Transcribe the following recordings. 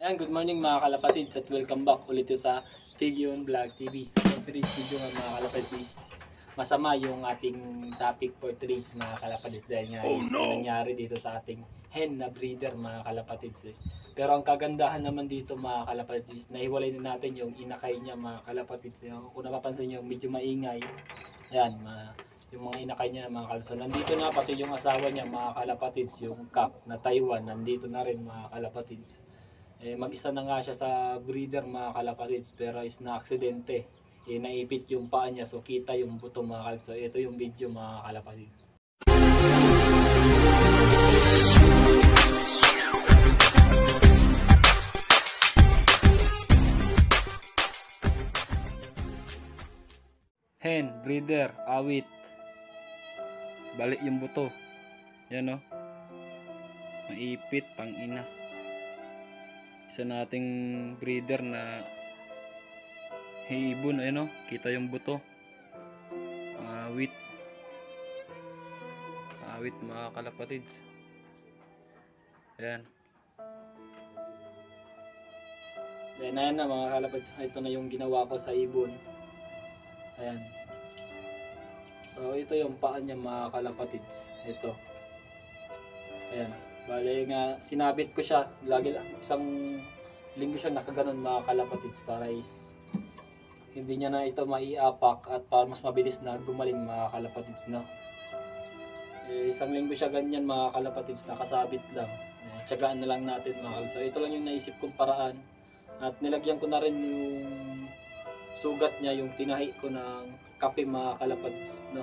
Ayan, good morning mga kalapatids at welcome back ulit sa Figion Vlog TV. So, for today's video nga mga kalapatids, masama yung ating topic for today's mga kalapatids dahil nga Oh, no. nangyari dito sa ating hen na breeder mga kalapatids. Eh. Pero ang kagandahan naman dito mga kalapatids, nahiwalay na natin yung inakay niya mga kalapatids. Yung, kung napapansin nyo, medyo maingay. Ayan, ma yung mga inakay niya mga kalapatids. So, nandito na pati yung asawa niya mga kalapatids, yung Cap na Taiwan, nandito na rin mga kalapatids. Eh, mag-isa na nga siya sa breeder mga kalapatids pero is na aksidente. Eh, naipit yung paa niya so kita yung buto mga kalapatids. So ito yung video mga kalapatids. Hen, breeder, awit. Balik yung buto. Yan o. Maipit, tang ina isa nating breeder na hibon ayun no kita yung buto. Awit awit mga kalapatids. Ayan. Ayan ayan na mga kalapatids. Ito na yung ginawa ko sa ibon. Ayan. So ito yung paa niya mga kalapatids. Ito. Ayan Bale nga, sinabit ko siya. Lagi lang, isang linggo siya nakaganon mga kalapatids para is hindi niya na ito maiapak at para mas mabilis na gumaling mga kalapatids na. Eh, isang linggo siya ganyan mga kalapatids, nakasabit lang. Eh, tiyagaan na lang natin mga kalapatids. So ito lang yung naisip kong paraan. At nilagyan ko na rin yung sugat niya, yung tinahi ko ng kape mga kalapatids. No?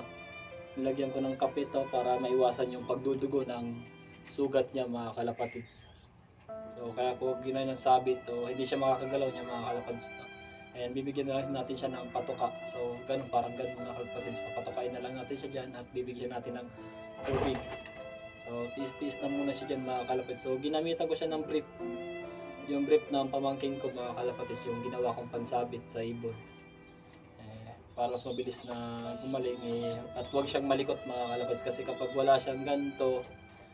Nilagyan ko ng kape to para maiwasan yung pagdudugo ng sugat niya mga kalapatids. So kaya ko ginawa ng sabit o hindi siya makakagalaw niya mga kalapatids. No? And bibigyan na lang natin siya ng patuka. So ganun parang ganun mga kalapatids. Papatukain na lang natin siya dyan at bibigyan natin ng tubig. So tiis-tiis na muna siya dyan mga kalapatids. So ginamitan ko siya ng brief. Yung brief ng pamangkin ko mga kalapatids yung ginawa kong pansabit sa ibon. Eh, para mas mabilis na gumaling eh, at huwag siyang malikot mga kalapatids kasi kapag wala siyang ganito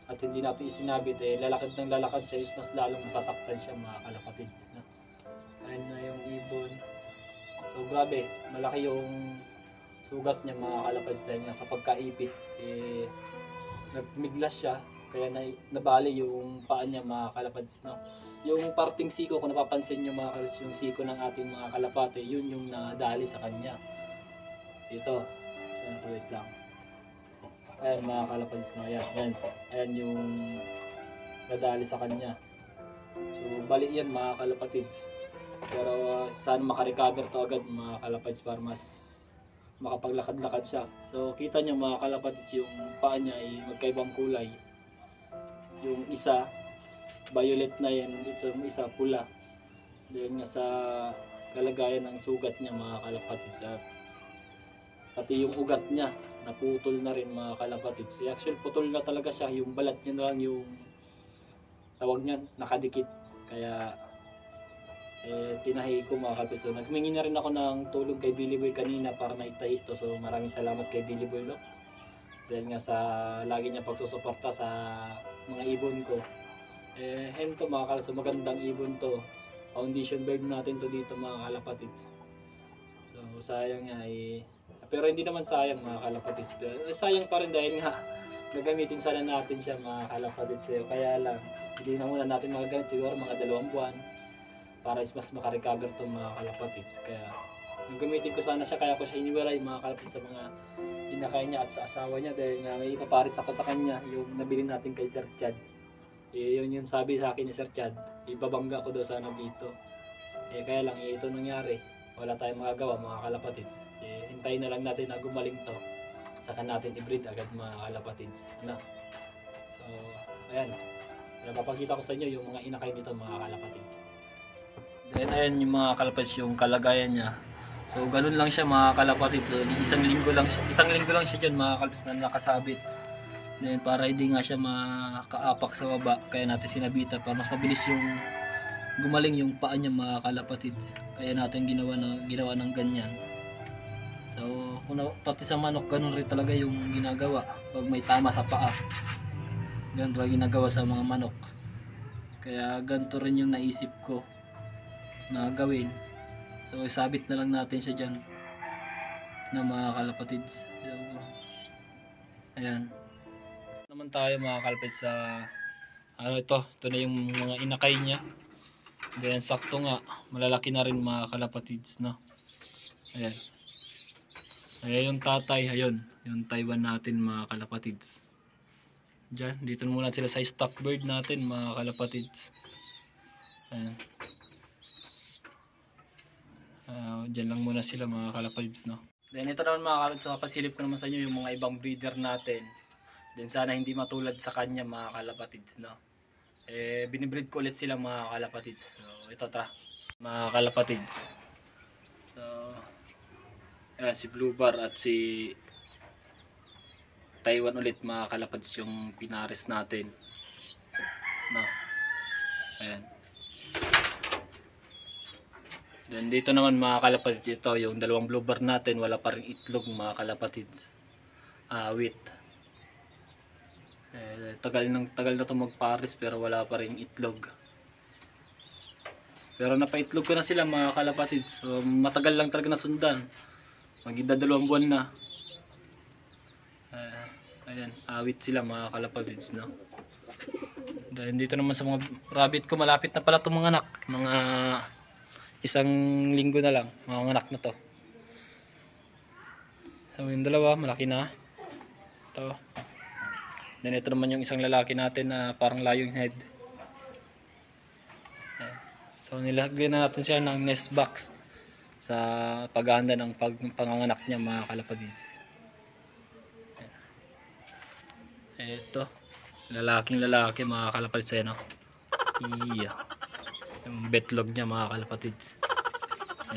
at hindi natin isinabit eh lalakad ng lalakad siya is mas lalong masasaktan siya mga kalapatids na. Ayun na yung ibon. So grabe malaki yung sugat niya mga kalapatids dahil nga sa pagkaipit. Eh nagmiglas siya kaya na, nabali yung paa niya mga kalapatids no? Yung parting siko kung napapansin niyo mga kalapatids yung siko ng ating mga kalapate yun yung nadali sa kanya. Ito. So wait lang Ayan mga kalapads na yan. Ayan. Ayan yung nadali sa kanya. So bali yan mga kalapatids. Pero uh, sana makarecover to agad mga kalapads para mas makapaglakad-lakad siya. So kita niyo mga kalapatids yung paa niya ay magkaibang kulay. Yung isa violet na yan, yung isa pula. Dahil nga sa kalagayan ng sugat niya mga kalapatids at pati yung ugat niya naputol na rin mga kalapatids. Actually, putol na talaga siya. Yung balat niya na lang yung tawag niyan, nakadikit. Kaya, eh, tinahi ko mga kalapatids. So, nagmingi na rin ako ng tulong kay Billy Boy kanina para naitahi ito. So, maraming salamat kay Billy Boy Lock. Dahil nga sa lagi niya pagsusuporta sa mga ibon ko. Eh, hen to mga kalapatids. Magandang ibon to. Foundation bird natin to dito mga kalapatids. So, sayang nga eh, pero hindi naman sayang mga kalapatids. Eh, sayang pa rin dahil nga gagamitin sana natin siya mga kalapatids. Eh, Kaya lang, hindi na muna natin magagamit siguro mga dalawang buwan para is mas makarecover itong mga kalapatids. Kaya gagamitin ko sana siya kaya ko siya iniwalay mga kalapatids sa mga inakay niya at sa asawa niya dahil nga may ipaparis ako sa kanya yung nabili natin kay Sir Chad. Eh, yun yung sabi sa akin ni Sir Chad, ibabangga ko daw sana dito. Eh, kaya lang, eh, ito nangyari wala tayong magagawa mga kalapatids. Eh, hintayin na lang natin na gumaling to. Saka natin i-breed agad mga kalapatids. Ano? So, ayan. Napapakita ko sa inyo yung mga inakay nito mga kalapatids. Then ayan yung mga kalapatids yung kalagayan niya. So ganun lang siya mga kalapatids. So, isang linggo lang siya, isang linggo lang siya dyan mga kalapatids na nakasabit. Then para hindi nga siya makaapak sa baba, kaya natin sinabitan para mas mabilis yung gumaling yung paa niya mga kalapatids. Kaya natin ginawa na ginawa ng ganyan. So, kung na, pati sa manok ganun rin talaga yung ginagawa pag may tama sa paa. Ganun talaga ginagawa sa mga manok. Kaya ganito rin yung naisip ko na gawin. So isabit na lang natin siya dyan na mga kalapatids. So, ayan. Naman tayo mga kalapatids sa ano ito, ito na yung mga inakay niya. Then sakto nga, malalaki na rin mga kalapatids, no? Ayan. Ayan yung tatay, ayun. Yung Taiwan natin mga kalapatids. Diyan, dito na muna sila sa stock bird natin mga kalapatids. Ayan. Ah, diyan lang muna sila mga kalapatids, no? Then ito naman mga kalapatids, pasilip ko naman sa inyo yung mga ibang breeder natin. Then sana hindi matulad sa kanya mga kalapatids, no? Eh, binibreed ko ulit sila mga kalapatids. So, ito tra, mga kalapatids. So, ayan, si Blue Bar at si Taiwan ulit mga kalapatids yung pinares natin. No. Ayan. Then dito naman mga kalapatids, ito yung dalawang blue bar natin, wala pa rin itlog mga kalapatids. Ah, wheat. Tagal ng tagal na to magpares pero wala pa rin itlog. Pero napaitlog ko na sila mga kalapatids. So, matagal lang talaga nasundan. Magida dalawang buwan na. Eh, ayan, awit sila mga kalapatids, no? Dahil dito naman sa mga rabbit ko, malapit na pala itong mga anak. Mga isang linggo na lang, mga anak na to. So, yung dalawa, malaki na. Ito. Then ito naman yung isang lalaki natin na parang layong head. So nilagyan na natin siya ng nest box sa paghahanda ng pag panganganak niya mga kalapatids. Ayan. Ito, lalaking lalaki mga kalapatids eh, no? Iya. Yung betlog niya mga kalapatids.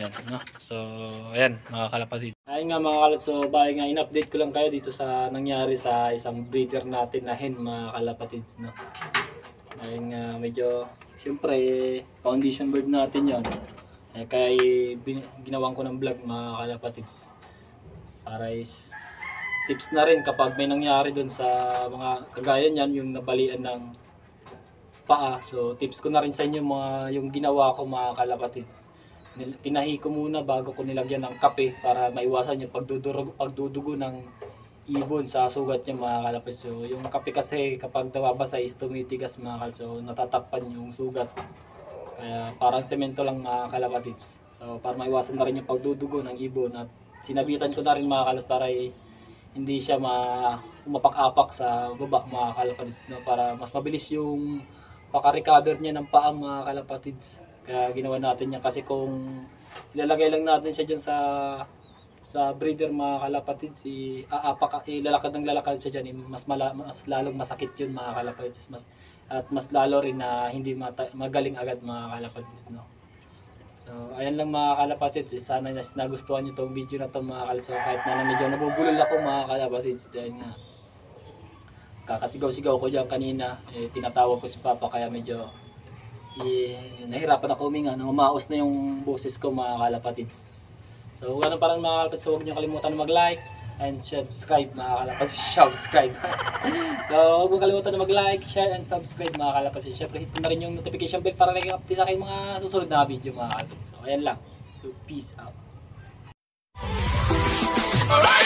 Ayan, no? So, ayan, mga kalapatid. Ayun nga mga kalapatid, so bali nga in-update ko lang kayo dito sa nangyari sa isang breeder natin na hen mga kalapatids, no? Ayun nga, medyo, syempre, foundation bird natin yon eh, kaya ginawan ko ng vlog mga kalapatids. Para is tips na rin kapag may nangyari doon sa mga kagaya niyan, yung nabalian ng paa. So, tips ko na rin sa inyo mga yung ginawa ko mga kalapatids. Tinahi ko muna bago ko nilagyan ng kape para maiwasan yung pagdudugo, pagdudugo ng ibon sa sugat niya mga kalapatids. So, yung kape kasi kapag nawabasa is tumitigas mga kalapatids. So, natatapan yung sugat. Kaya parang semento lang mga kalapatids. So, para maiwasan na rin yung pagdudugo ng ibon at sinabitan ko na rin mga kalapatids para eh, hindi siya ma umapak-apak sa baba mga kalapatids no? para mas mabilis yung paka-recover niya ng paa mga kalapatids. Kaya ginawa natin yan kasi kung ilalagay lang natin siya dyan sa sa breeder mga kalapatids, si aapak, ilalakad ng lalakad siya dyan, eh, mas, mala, mas lalong masakit yun mga kalapatids. Mas, at mas lalo rin na hindi mata, magaling agad mga kalapatids. No? So, ayan lang mga kalapatids. Eh, Sana nas nagustuhan nyo tong video na to mga kalapatids. So, kahit na medyo nabubulol ako mga kalapatids. Dahil nga, kakasigaw-sigaw ko dyan kanina. Eh, tinatawag ko si Papa kaya medyo eh, nahirapan ako huminga. Nang umaos na yung boses ko mga kalapatids. So, ganun parang mga kalapatids. So, huwag nyo kalimutan mag-like and subscribe mga kalapatids. Subscribe. so, huwag mo kalimutan mag-like, share, and subscribe mga kalapatids. Siyempre, hit mo na rin yung notification bell para naging update sa aking mga susunod na video mga kalapatids. So, ayan lang. So, peace out. Alright!